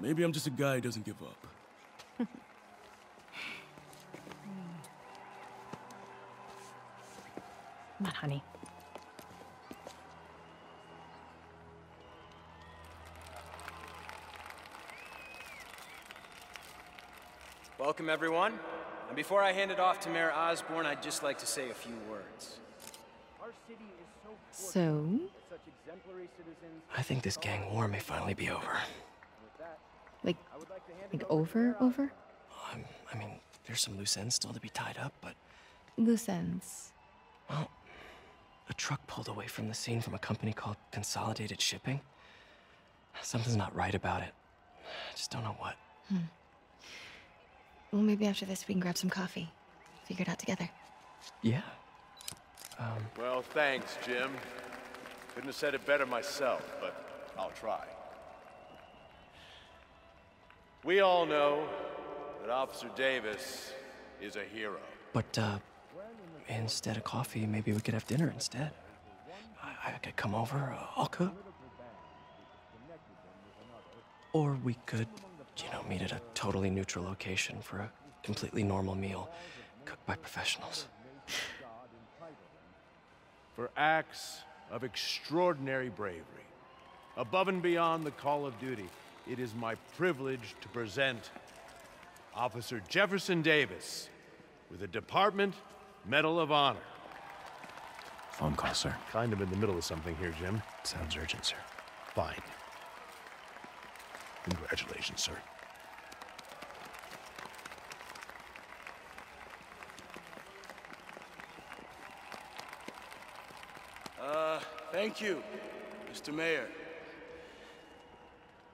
maybe I'm just a guy who doesn't give up. Come on, honey. Welcome, everyone. And before I hand it off to Mayor Osborn, I'd just like to say a few words. Our city is so? I think this gang war may finally be over. Like, like over, over? Um, I mean, there's some loose ends still to be tied up, but, Loose ends. well, a truck pulled away from the scene from a company called Consolidated Shipping. Something's not right about it. I just don't know what. Hmm. Well, maybe after this we can grab some coffee. Figure it out together. Yeah. Well, thanks, Jim. Couldn't have said it better myself, but I'll try. We all know that Officer Davis is a hero. But, uh, instead of coffee, maybe we could have dinner instead. I, I could come over, uh, I'll cook. Or we could, you know, meet at a totally neutral location for a completely normal meal, cooked by professionals. For acts of extraordinary bravery, above and beyond the call of duty, it is my privilege to present Officer Jefferson Davis with the Department Medal of Honor. Phone call, sir. Kind of in the middle of something here, Jim. Sounds urgent, sir. Fine. Congratulations, sir. Uh, thank you, Mr. Mayor.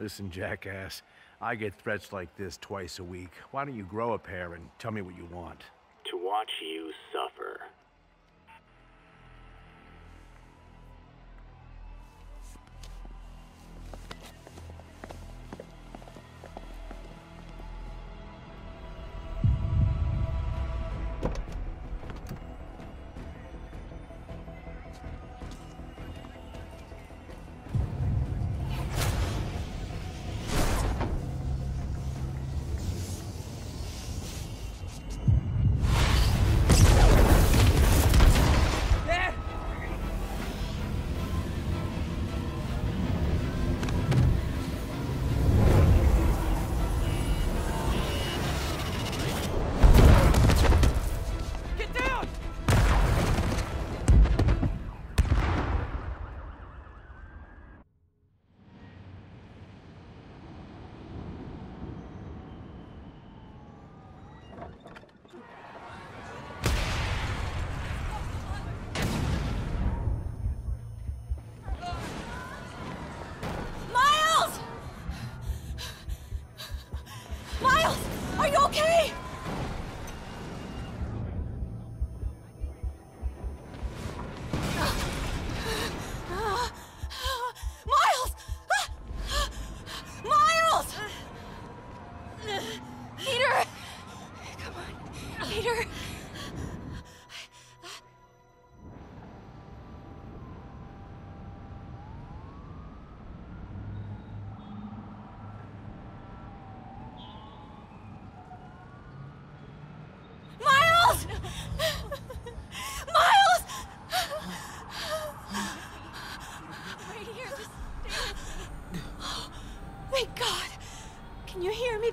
Listen, jackass. I get threats like this twice a week. Why don't you grow a pair and tell me what you want? To watch you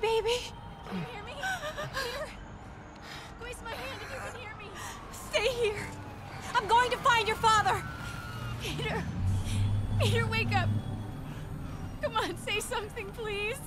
hear baby? Can you hear me? Peter? Squeeze my hand if you can hear me. Stay here. I'm going to find your father. Peter. Peter, wake up. Come on, say something, please.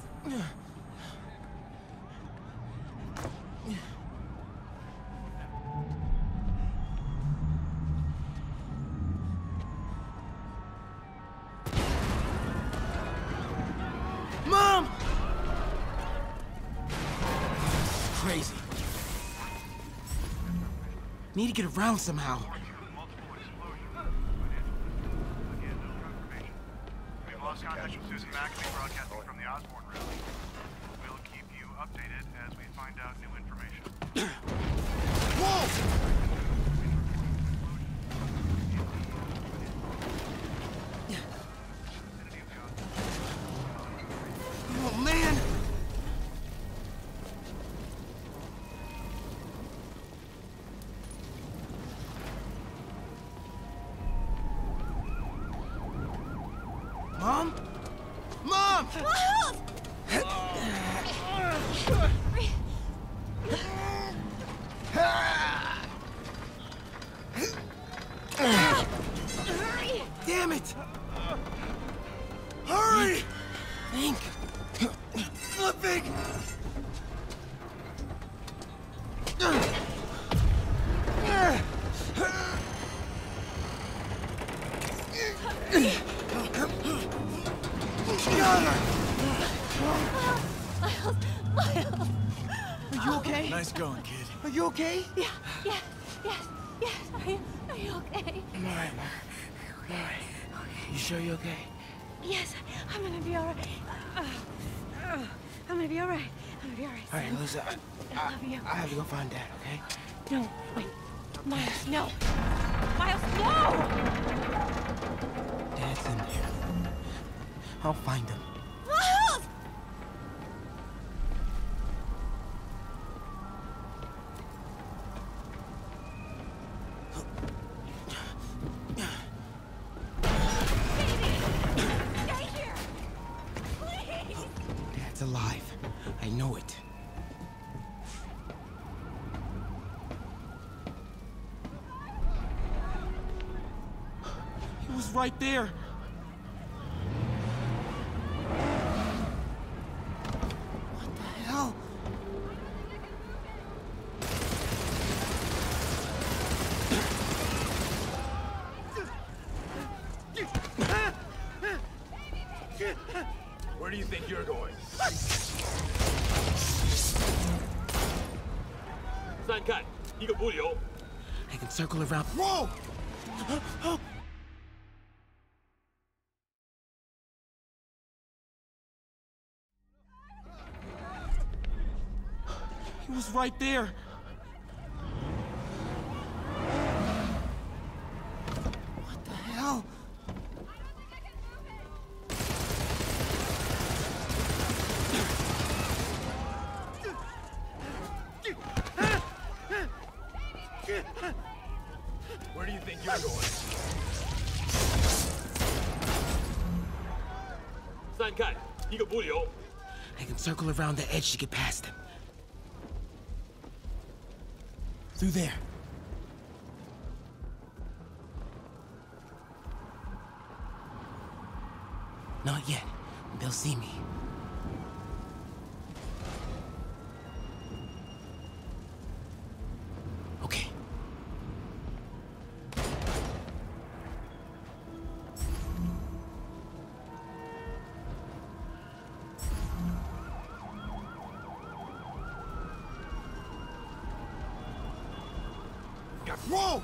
Need to get around somehow. We've lost contact with Susan McAfee broadcasting from the Osborn rally. We'll keep you updated as we find out new information. Oh, Mom? Mom! Damn it! Hurry! Think. Flipping! Are you okay? Nice going, kid. Are you okay? Yeah, yeah, yes, yes. Are you, are you okay? I'm alright, Mom. I'm alright. You sure you're okay? Yes, I'm gonna be all right. Uh, uh, I'm gonna be all right. I'm gonna be all right. Alright, son. listen. I, I love you. I have to go find Dad, okay? No, wait. Miles, no. Miles, no! Dad's in there. I'll find him. right there. Where do you think you're going? Sankan, you can pull. I can circle around. Whoa! It was right there. What the hell? Where do you think you're going? Sankai, you can I can circle around the edge to get past him. Through there. Not yet. They'll see me. Whoa!